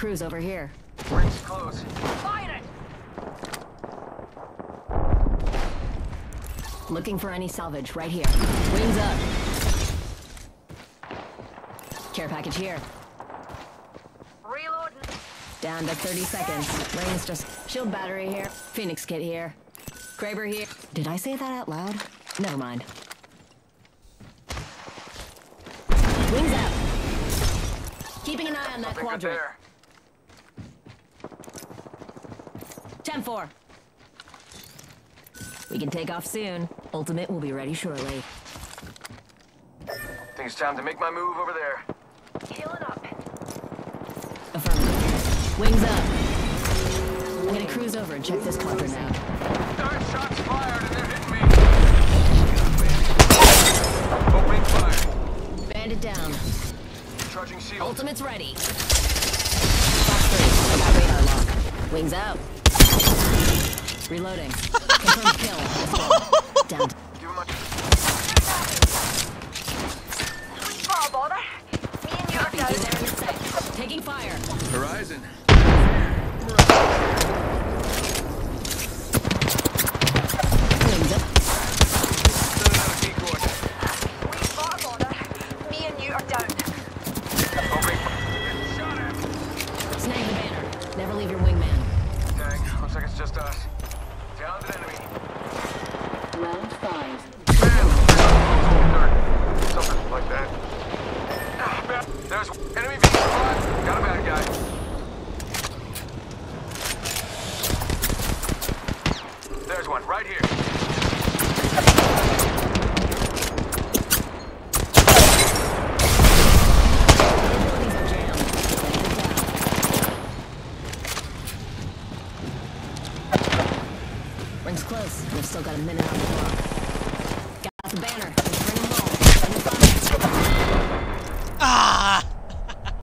Crew's over here. Ring's close. Fire it! Looking for any salvage right here. Wings up. Care package here. Reloading. Down to 30 seconds. Rings just shield battery here. Phoenix kit here. Kraber here. Did I say that out loud? Never mind. Wings out. Keeping an eye on that Something good quadrant. There. 10-4. We can take off soon. Ultimate will be ready shortly. Think it's time to make my move over there. Healing up. Affirmative. Wings up. I'm gonna cruise over and check this quadrant out. Darn shots fired and they're hitting me. Opening fire. Bandit down. Charging shield. Ultimate's ready. Fox 3, I got radar lock. Wings out. Reloading. Confirmed kill. Down. Give him a... Bother. Me and you are Copy. down. Be there in a sec. Taking fire. Horizon. Wings up. Sending out a decoy. Bother. Me and you are down. Opening fire. Shot at. Snag the banner. Never leave your wingman. Dang, looks like it's just us. Downed an enemy. Round five. Ah. There's one right here. Abilities are jammed. Bandit down. Rings close. We've still got a minute on the clock. Got the banner.